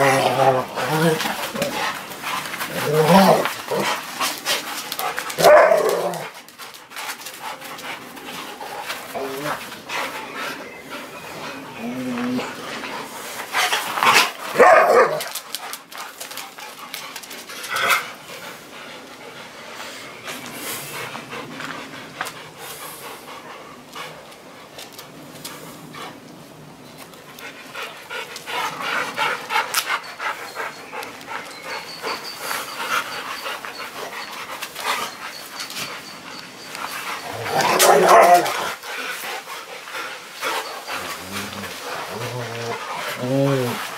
Oh, 哦